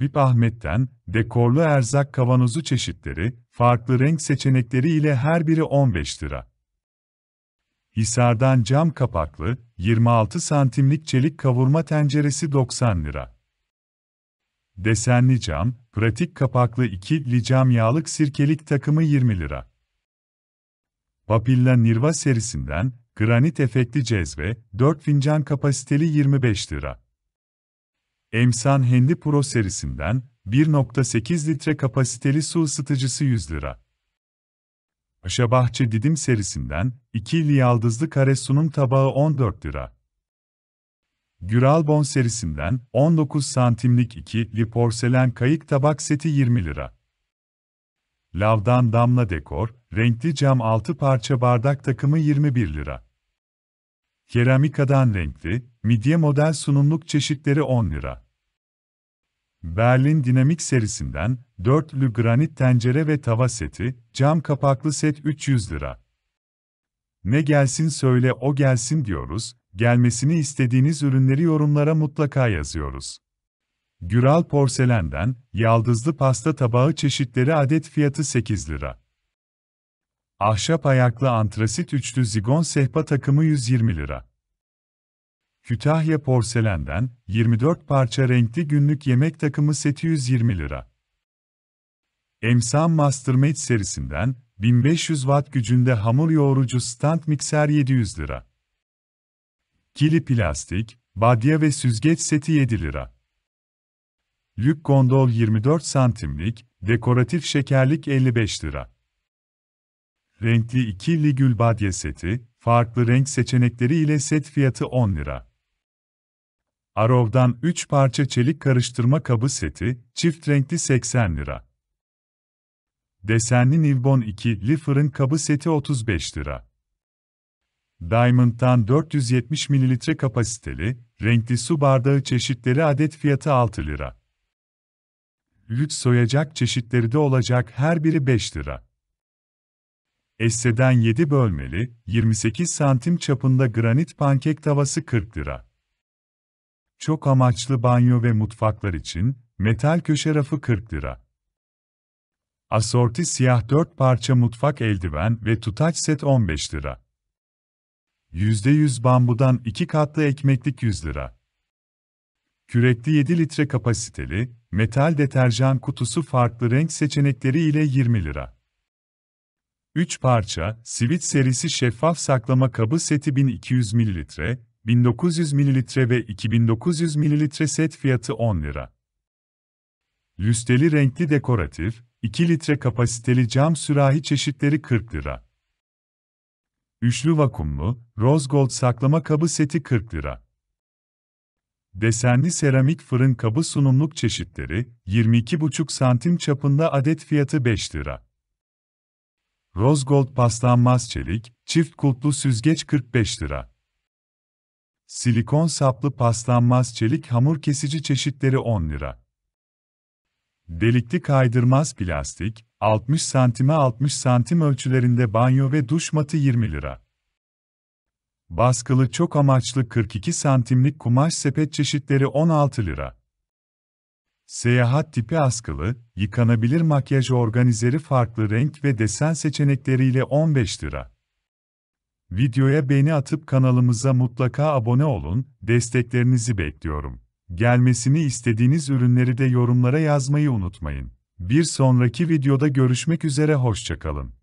VIP Ahmet'ten, dekorlu erzak kavanozu çeşitleri, farklı renk seçenekleri ile her biri 15 lira. Hisar'dan cam kapaklı, 26 santimlik çelik kavurma tenceresi 90 lira. Desenli cam, pratik kapaklı ikili cam yağlık sirkelik takımı 20 lira. Papilla Nirva serisinden, granit efektli cezve, 4 fincan kapasiteli 25 lira. Emsan Hendi Pro serisinden, 1.8 litre kapasiteli su ısıtıcısı 100 lira. Paşabahçe Didim serisinden, 2'li yaldızlı kare sunum tabağı 14 lira. Güralbon serisinden, 19 santimlik 2'li porselen kayık tabak seti 20 lira. Lavdan damla dekor, renkli cam 6 parça bardak takımı 21 lira. Keramikadan renkli, midye model sunumluk çeşitleri 10 lira. Berlin Dinamik serisinden, dörtlü granit tencere ve tava seti, cam kapaklı set 300 lira. Ne gelsin söyle o gelsin diyoruz, gelmesini istediğiniz ürünleri yorumlara mutlaka yazıyoruz. Güral porselenden, yaldızlı pasta tabağı çeşitleri adet fiyatı 8 lira. Ahşap ayaklı antrasit üçlü zigon sehpa takımı 120 lira. Kütahya porselenden, 24 parça renkli günlük yemek takımı seti 120 lira. Emsan Mastermate serisinden, 1500 watt gücünde hamur yoğurucu stand mikser 700 lira. Kili plastik, badya ve süzgeç seti 7 lira. Lük gondol 24 santimlik, dekoratif şekerlik 55 lira. Renkli ikili gül badye seti, farklı renk seçenekleri ile set fiyatı 10 lira. Arov'dan 3 parça çelik karıştırma kabı seti, çift renkli 80 lira. Desenli Nilbon 2'li fırın kabı seti 35 lira. Diamond'dan 470 ml kapasiteli, renkli su bardağı çeşitleri adet fiyatı 6 lira. Lüt soyacak çeşitleri de olacak her biri 5 lira. Esse'den 7 bölmeli, 28 santim çapında granit pankek tavası 40 lira. Çok amaçlı banyo ve mutfaklar için, metal köşe rafı 40 lira. Asorti siyah 4 parça mutfak eldiven ve tutaç set 15 lira. %100 bambudan 2 katlı ekmeklik 100 lira. Kürekli 7 litre kapasiteli, metal deterjan kutusu farklı renk seçenekleri ile 20 lira. 3 parça, Sivit serisi şeffaf saklama kabı seti 1200 ml, 1900 ml ve 2900 ml set fiyatı 10 lira. Lüsteli renkli dekoratif, 2 litre kapasiteli cam sürahi çeşitleri 40 lira. Üçlü vakumlu, rose gold saklama kabı seti 40 lira. Desenli seramik fırın kabı sunumluk çeşitleri, 22,5 santim çapında adet fiyatı 5 lira. Rose gold paslanmaz çelik, çift kulplu süzgeç 45 lira. Silikon saplı paslanmaz çelik hamur kesici çeşitleri 10 lira. Delikli kaydırmaz plastik, 60 santime 60 santim ölçülerinde banyo ve duş matı 20 lira. Baskılı çok amaçlı 42 santimlik kumaş sepet çeşitleri 16 lira. Seyahat tipi askılı, yıkanabilir makyaj organizeri farklı renk ve desen seçenekleriyle 15 lira. Videoya beğeni atıp kanalımıza mutlaka abone olun, desteklerinizi bekliyorum. Gelmesini istediğiniz ürünleri de yorumlara yazmayı unutmayın. Bir sonraki videoda görüşmek üzere hoşçakalın.